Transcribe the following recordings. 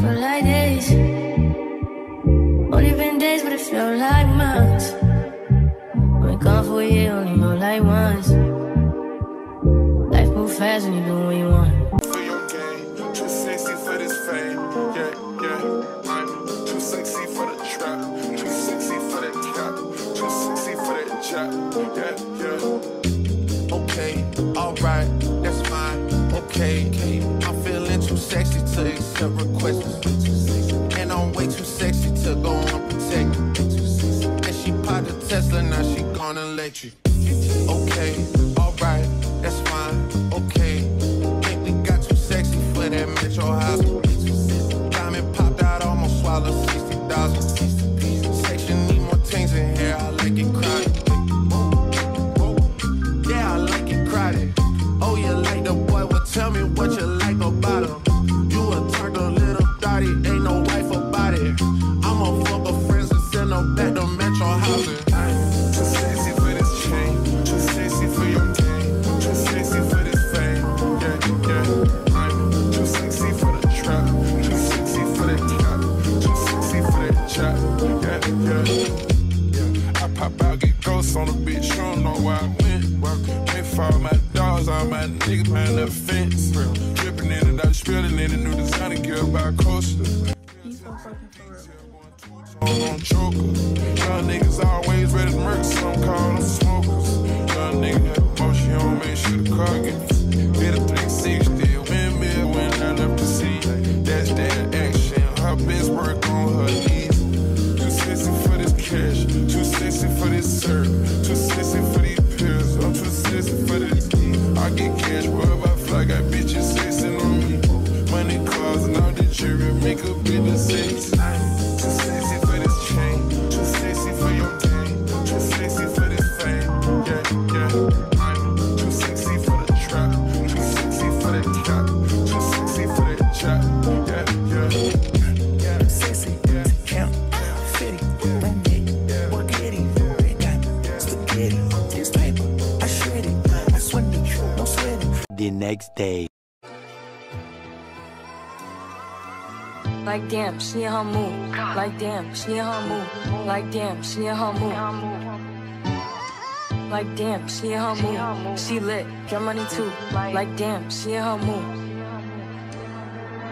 feel like days. Only been days, but it feel like months. Been gone for a year, only know like once. Life move fast when you do what you want. for your game. Too sexy for this fame. Yeah, yeah. I'm too sexy for the trap. Too sexy for that cap. Too sexy for that jack. Yeah, yeah. Okay, alright, that's fine. Okay, okay. I'm sexy to accept requests. And I'm way too sexy to go unprotected. And she popped a Tesla, now she gone electric. Okay, Dripping in it, I spilling in it. New designer gear by coaster. He's so fucking for real. on on choker. Young niggas always ready to murk, some call them smokers. Young nigga have emotion, you don't make sure the car get jewelry, make a business sex. Too sexy for this chain, too sexy for your game, too sexy for this fame. Yeah, yeah. I'm too sexy for the trap, too sexy for that cap, too sexy for that chat. Yeah, yeah. Yeah, sexy, count, fitty, bring it, work it, got spaghetti, this paper, I shred it, I sweat it, no sweating. The next day. Like damn, she in her mood. Like damn, she in her mood. Like damn, she in her mood. Like damn, she in her mood. She lit, get money too. Like damn, she in her mood.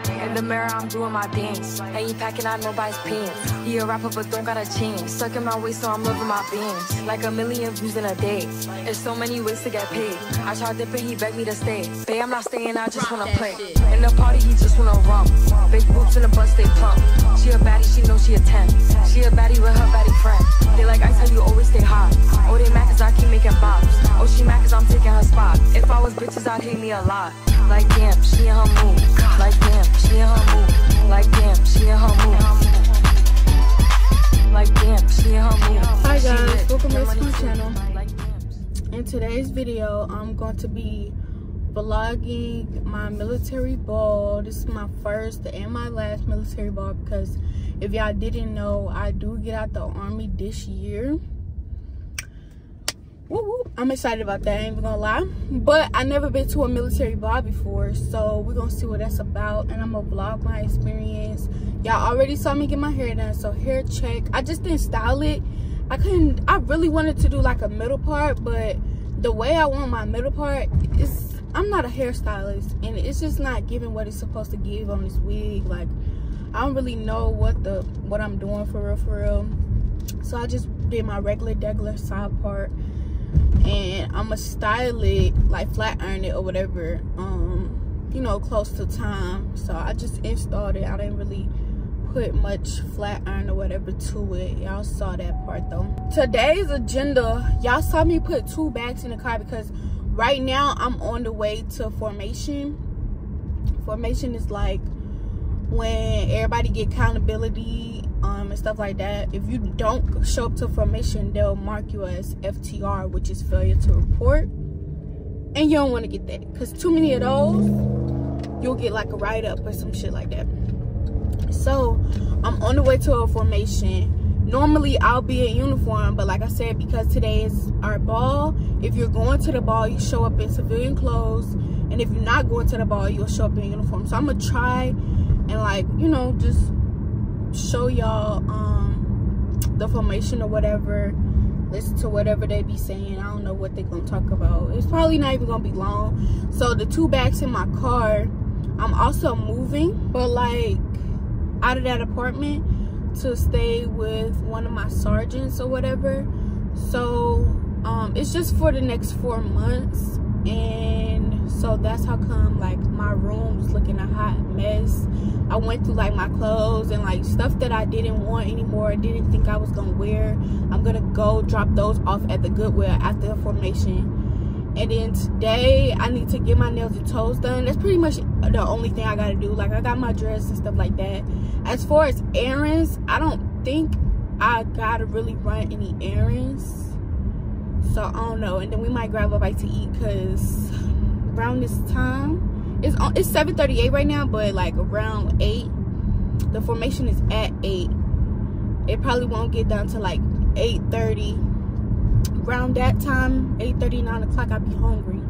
In the mirror, I'm doing my dance. Ain't packing out nobody's pants. He a rapper, but don't got a chance. Stuck in my waist, so I'm loving my bands. Like a million views in a day. There's so many ways to get paid. I tried dipping, he begged me to stay. Babe, I'm not staying, I just wanna play. In the party, he just wanna rump. Big boobs in the bus, they plump. She a baddie, she knows she a 10. She a baddie with her baddie friend. They like ice, how you always stay hot. Oh, they mad cause I keep making bops. Oh, she mad cause I'm taking her spot. If I was bitches, I'd hate me a lot. Like damn, she in her mood. Like damn, she in her mood. Like damn, she in her mood. Like damn, she in her mood. Hi guys, welcome back to my channel. In today's video, I'm going to be vlogging my military ball. This is my first and my last military ball because if y'all didn't know, I do get out the army this year. I'm excited about that, I ain't gonna lie. But I never been to a military ball before, so we're gonna see what that's about. And I'm gonna vlog my experience. Y'all already saw me get my hair done, so hair check. I just didn't style it. I couldn't, I really wanted to do like a middle part, but the way I want my middle part is, I'm not a hairstylist, and it's just not giving what it's supposed to give on this wig. Like, I don't really know what the, what I'm doing for real, for real. So I just did my regular, regular side part and I'ma style it like flat iron it or whatever um you know close to time. So I just installed it. I didn't really put much flat iron or whatever to it. Y'all saw that part though. Today's agenda y'all saw me put two bags in the car because right now I'm on the way to formation. Formation is like when everybody get accountability um, and stuff like that. If you don't show up to formation, they'll mark you as FTR, which is failure to report. And you don't want to get that because too many of those, you'll get like a write up or some shit like that. So I'm on the way to a formation. Normally I'll be in uniform, but like I said, because today is our ball, if you're going to the ball, you show up in civilian clothes. And if you're not going to the ball, you'll show up in uniform. So I'm gonna try and like you know just show y'all um the formation or whatever. Listen to whatever they be saying. I don't know what they're gonna talk about. It's probably not even gonna be long. So the two bags in my car i'm also moving but like out of that apartment to stay with one of my sergeants or whatever. So um it's just for the next four months and so that's how come like my room's looking a hot mess. I went through like my clothes and like stuff that i didn't want anymore didn't think i was gonna wear. I'm gonna go drop those off at the goodwill after the formation. And then today i need to get my nails and toes done. That's pretty much the only thing i gotta do. Like i got my dress and stuff like that. As far as errands i don't think i gotta really run any errands. So i don't know. And then we might grab a bite to eat because around this time. It's it's 7:38 right now but like around 8 the formation is at 8 it probably won't get down to like 8:30 around that time 8:30 9 o'clock i'll be hungry.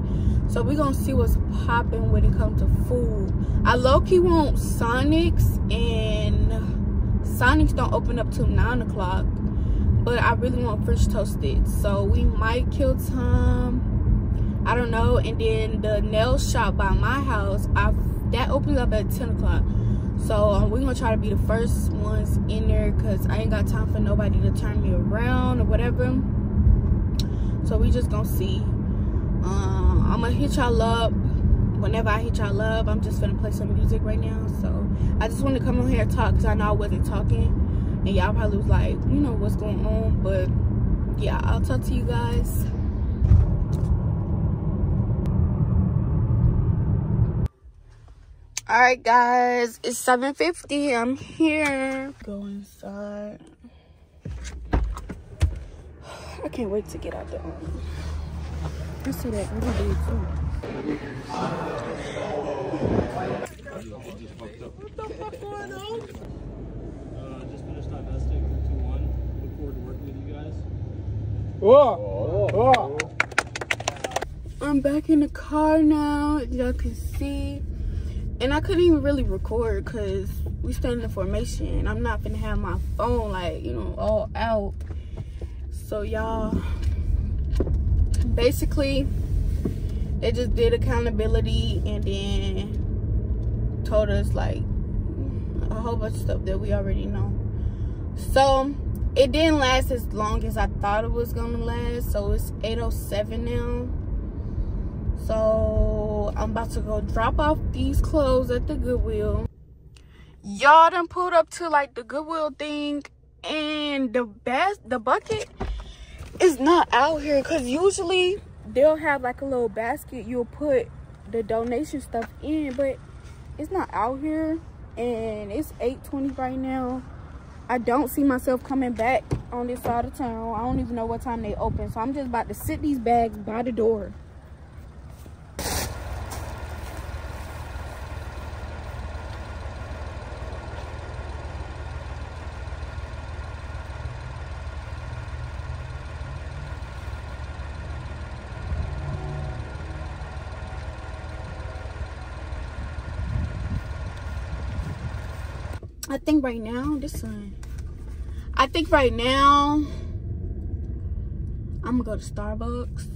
So we're gonna see what's popping when it comes to food. I low-key want sonics and sonics don't open up till 9 o'clock but i really want french toasted. So we might kill time I don't know. And then the nail shop by my house, I that opens up at 10 o'clock. So um, we're gonna try to be the first ones in there because I ain't got time for nobody to turn me around or whatever. So we just gonna see. Um, I'm gonna hit y'all up whenever I hit y'all up. I'm just gonna play some music right now. So I just wanted to come on here and talk because I know I wasn't talking. And y'all probably was like, you know what's going on. But yeah, I'll talk to you guys. All right guys it's 7:50. i'm here go inside i can't wait to get out the room i see that every day too what the fuck going on Uh, just finished divesting 2-1. Look forward to working with you guys. Whoa! Whoa! i'm back in the car now y'all can see and I couldn't even really record because we still in the formation. I'm not gonna have my phone like you know all out. So y'all, basically, they just did accountability and then told us like a whole bunch of stuff that we already know. So it didn't last as long as I thought it was gonna last. So it's 8:07 now. So I'm about to go drop off these clothes at the Goodwill. Y'all done pulled up to like the Goodwill thing and the best the bucket is not out here because usually they'll have like a little basket you'll put the donation stuff in but it's not out here and it's 8:20 right now I don't see myself coming back on this side of town. I don't even know what time they open. So I'm just about to sit these bags by the door. Think right now, this one. I think right now, I'm gonna go to Starbucks.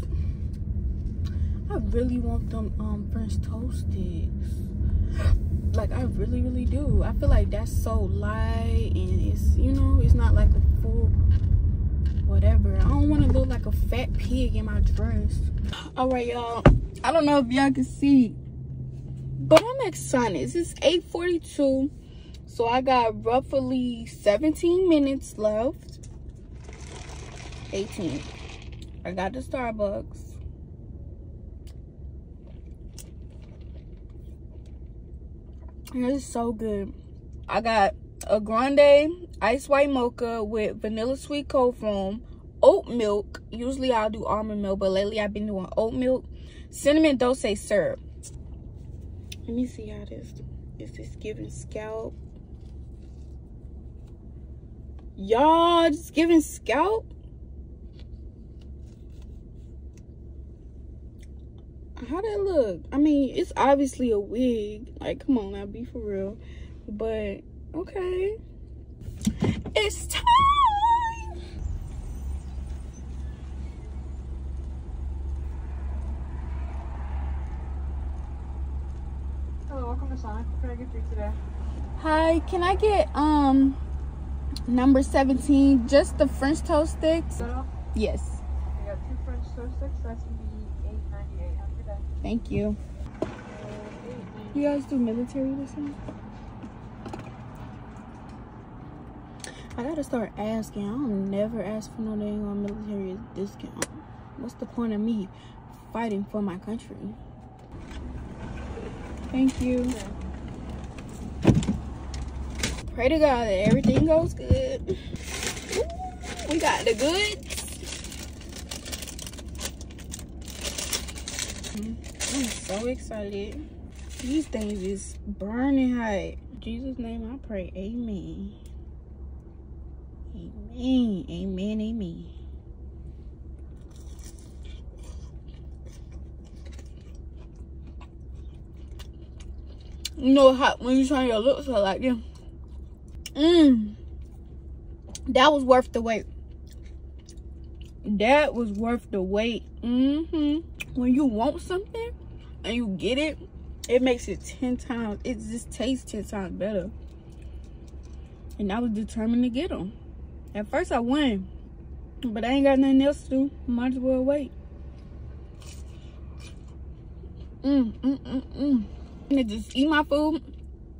I really want them um French toast sticks. Like I really, really do. I feel like that's so light and it's you know, it's not like a full whatever. I don't want to look like a fat pig in my dress. Alright, y'all. I don't know if y'all can see. But I'm excited. It's 842. So I got roughly 17 minutes left. 18. I got the Starbucks. And it's so good. I got a grande ice white mocha with vanilla sweet cold foam, oat milk. Usually I'll do almond milk, but lately I've been doing oat milk, cinnamon dulce syrup. Let me see how this is this giving scalp. Y'all just giving scalp. How that look? I mean, it's obviously a wig. Like, come on now, be for real. but okay. It's time. Hello, welcome to Sonic. What can I get for you today? Hi, can I get um number 17, just the French toast sticks? Yes. I got two French toast sticks. That's gonna be eight ninety eight. Have a good day. Thank you. You guys do military this time? I gotta start asking. I don't never ask for no dang on military discount. What's the point of me fighting for my country? Thank you. Pray to God that everything goes good. Ooh, we got the goods. Mm-hmm. I'm so excited. These things is burning hot. In Jesus' name I pray. Amen. Amen. Amen. Amen. You know how when you trying your looks are like them. Mmm. That was worth the wait. That was worth the wait. Mm-hmm. When you want something and you get it, it makes it 10 times. It just tastes 10 times better. And I was determined to get them. At first I won. But I ain't got nothing else to do. Might as well wait. Mm, mm, mm, mm. I'm just eat my food.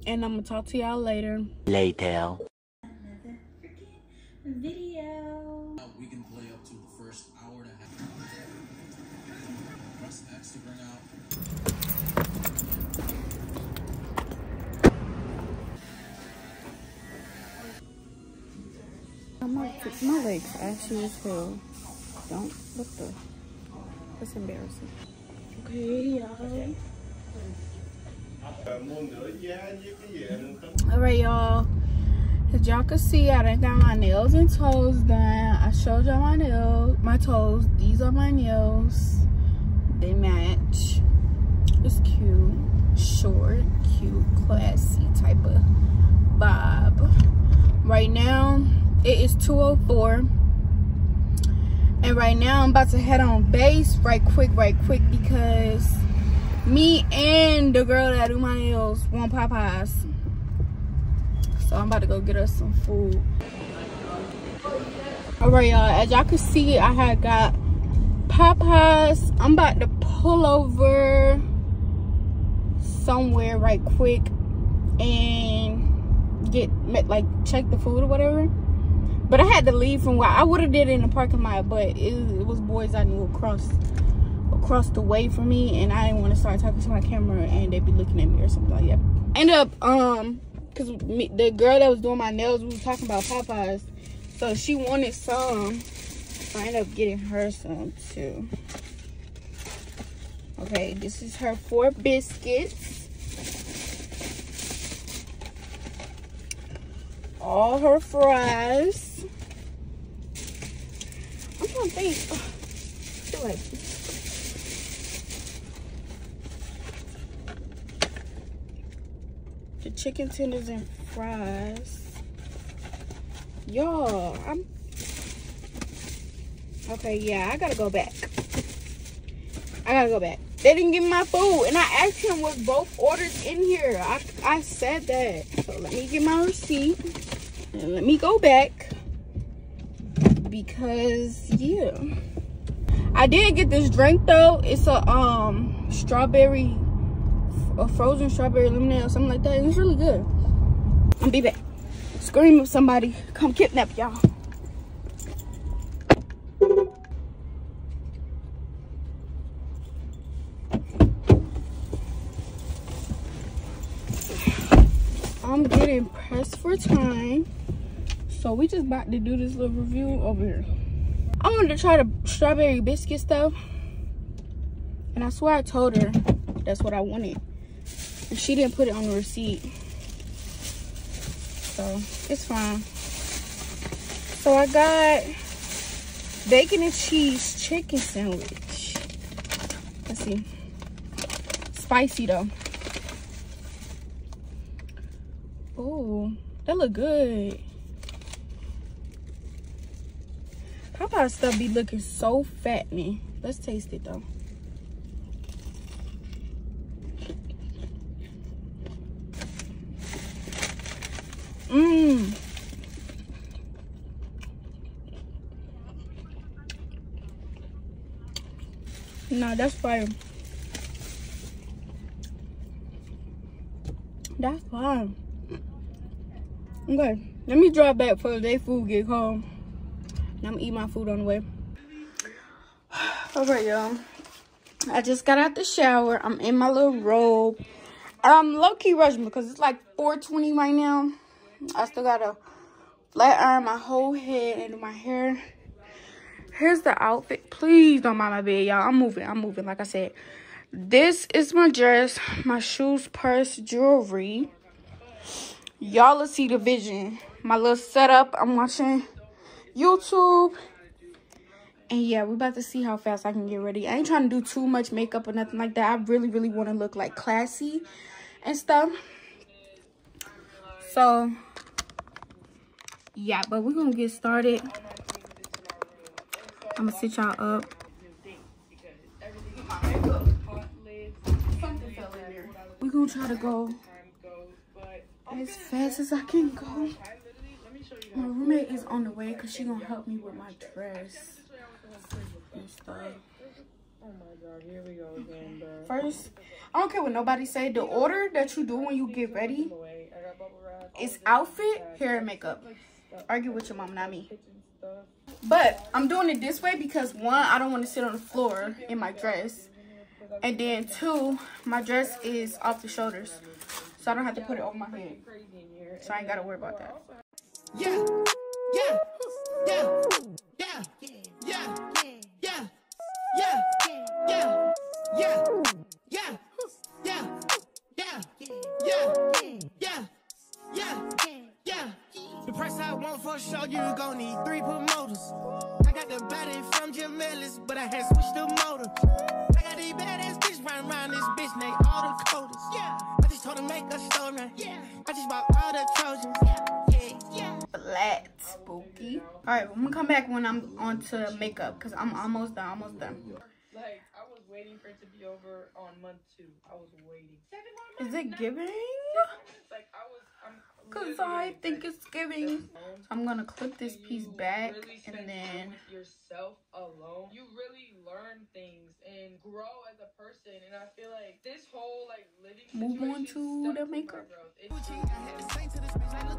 And I'm gonna talk to y'all later. Later. video. We can play up to the first hour and a half. Press X to bring out. My, my legs ashy as hell. Don't, what the? That's embarrassing. Okay, y'all. Alright, y'all. As y'all can see, I done got my nails and toes done. I showed y'all my nails, my toes. These are my nails. They match. It's cute. Short, cute, classy type of vibe. Right now, it is 204 and right now i'm about to head on base right quick right quick because me and the girl that do my nails want popeyes. So i'm about to go get us some food. All right y'all. As y'all can see i had got popeyes. I'm about to pull over somewhere right quick and get like check the food or whatever. But I had to leave from where I would have did it in the parking lot, but it, it, was boys I knew across across the way from me, and I didn't want to start talking to my camera and they'd be looking at me or something like that. End up, um, cause me, the girl that was doing my nails, we was talking about Popeyes, so she wanted some. So I ended up getting her some too. Okay, this is her four biscuits. all her fries. I'm to think. Oh, feel like the chicken tenders and fries. Y'all, I'm okay. Yeah, I gotta go back. I gotta go back. They didn't give me my food, and I asked him was both orders in here. I I said that. So let me get my receipt. And let me go back because yeah i did get this drink though it's a um strawberry a frozen strawberry lemonade or something like that it's really good. I'll be back scream if somebody. Come kidnap y'all. I'm getting pressed for time. So we just about to do this little review over here. I wanted to try the strawberry biscuit stuff. and i swear i told her that's what i wanted she didn't put it on the receipt so it's fine so i got bacon and cheese chicken sandwich let's see spicy though Ooh, that look good. Popeye stuff be looking so fattening. Let's taste it though. No, that's fire. That's fine. Okay, let me drive back for their food get home. And I'm gonna eat my food on the way. Alright, y'all. I just got out the shower. I'm in my little robe. And I'm low-key rushing because it's like 420 right now. I still gotta flat iron my whole head and my hair. Here's the outfit. Please don't mind my bed, y'all. I'm moving. I'm moving, like I said. This is my dress, my shoes, purse, jewelry. Y'all will see the vision. My little setup. I'm watching YouTube. And yeah, we about to see how fast I can get ready. I ain't trying to do too much makeup or nothing like that. I really, really want to look like classy and stuff. So, yeah, but we're going to get started. I'm to sit y'all up. We're to try to go as fast as I can go. My roommate is on the way because she to help me with my dress. Oh my god, here we go again, bro. First, I don't care what nobody say. The order that you do when you get ready is outfit, hair, and makeup. Argue with your mom, not me. But I'm doing it this way because one, I don't want to sit on the floor in my dress. And then two, my dress is off the shoulders. So I don't have to put it over my head. So I ain't got to worry about that. Yeah, yeah, yeah, yeah, I want for sure, you gon' need three promoters. I got the body from Jim Ellis, but I had switched the motor. I got these badass bitches running around this bitch, they all the coders. Yeah, I just told her make a story. Yeah, I just bought all the Trojans. Yeah, yeah. Flat spooky. All right, I'm gonna come back when I'm on to makeup because I'm almost done. Almost done. Like, I was waiting for it to be over on month two. I was waiting. Is it giving? Like, I Cause I think it's giving. I'm gonna clip this piece back really and then with yourself alone. You really learn things and grow as a person. And I feel like this whole like living Move on to the makeup. growth. It's I literally have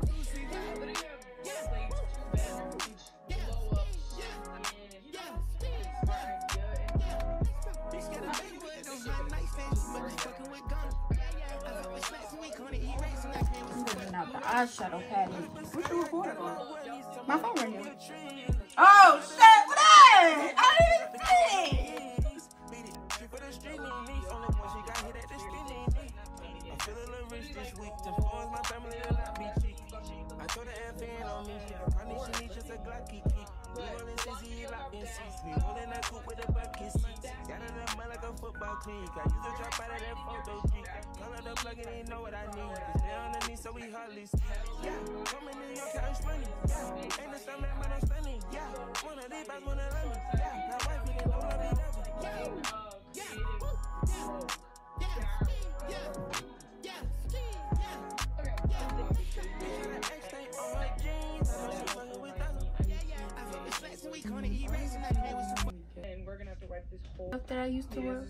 like two bedrooms, blow up, and Putting out the eyeshadow palette. What you recording on? My phone right here. Oh shit! What is that? I didn't see it. Feeling rich this week, the phones my family. I told the FN on me, I need she needs just a Glock. We rolling sissy, lock and seize me, rolling that coupe with a bucket football clean. I use a drop out of that photo geek. Call up the plug and he know what I need. Cause they on the knee, so we hardly speak. Yeah, coming in your couch money. Yeah, ain't the same man, but I'm stunning. Yeah, wanna leave? I wanna love me. Yeah, my wife, you can know I be loving. Yeah, yeah, yeah, yeah. yeah. yeah. yeah. We're gonna have to wipe this whole. Stuff that I used to wear.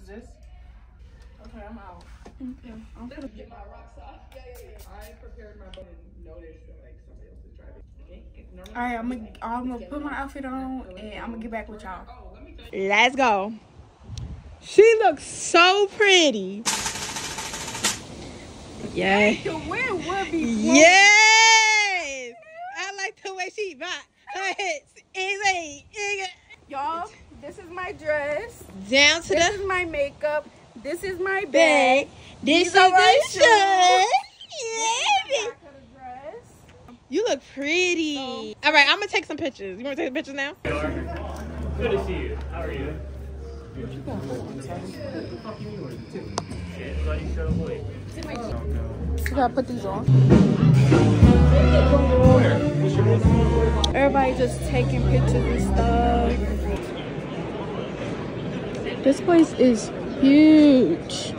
Okay, I'm out. Okay. I'm gonna Get my rocks off. Yeah, yeah, yeah. I prepared my boat and noticed that like somebody else is driving. All right, I'm gonna I'm gonna put my outfit on and I'm gonna get back with y'all. Oh, let me tell you. Let's go. She looks so pretty. Yeah. The wind would be Yes. I like the way she bought her hips. Easy. easy. y'all. This is my dress. Down to This the is my makeup. This is my bag. bag. This is These are the my shirt. Yeah. Back of the dress. You look pretty. All right, I'm gonna take some pictures. You want to take some pictures now? Good to see you. How are you? You gotta put these on. Everybody just taking pictures and stuff. This place is huge.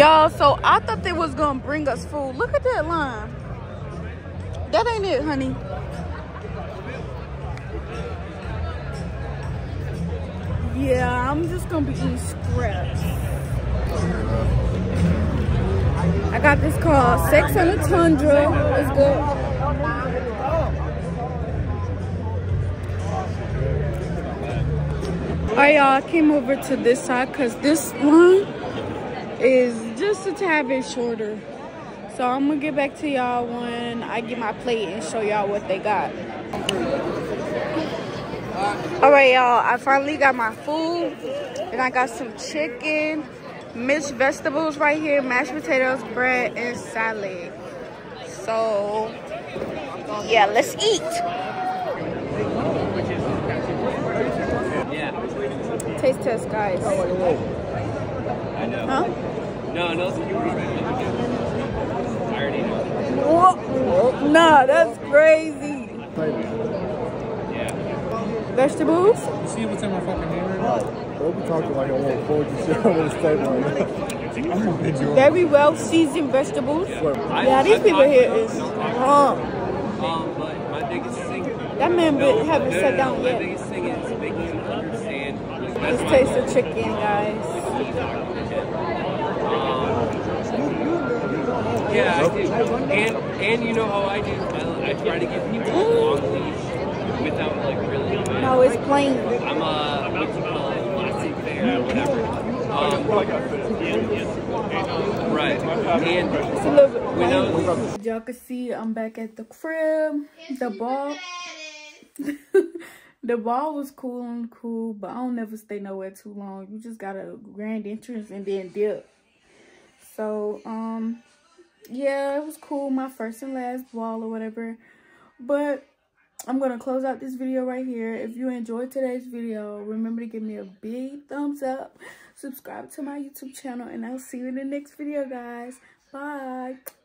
Y'all, so I thought they was gonna bring us food. Look at that line. That ain't it, honey. Yeah, I'm just gonna be eating scraps. I got this called Sex on a Tundra. It's good. Alright, y'all, I came over to this side because this line is just a tad bit shorter. So I'm gonna get back to y'all when I get my plate and show y'all what they got. All right, y'all, I finally got my food and I got some chicken, mixed vegetables right here, mashed potatoes, bread, and salad. So, yeah, let's eat. Taste test, guys. I know. Huh? No, no, you I already know. Whoa. Nah, that's crazy. Yeah. Vegetables? See what's in my fucking hand right now? Don't be talking like I want poetry shit. I want to stay right now. I'm Very well seasoned vegetables. Yeah, these people here is wrong. Um, but my biggest thing. That man no, bit- haven't no, sat no, down no, My yet. biggest thing is making you understand. That's taste goal. the chicken, guys. Yeah, I do. And and you know how I do. I, I try to give people a long leash without like really. No, it's plain. I'm a what's it called? Laissez faire, whatever. Um, right. And It's a little bit when I was. Y'all can see I'm back at the crib. The ball. the ball was cool and cool, but I don't never stay nowhere too long. You just got a grand entrance and then dip. So, um, yeah, it was cool. My first and last ball or whatever. But I'm going to close out this video right here. If you enjoyed today's video, remember to give me a big thumbs up. Subscribe to my YouTube channel. And I'll see you in the next video, guys. Bye.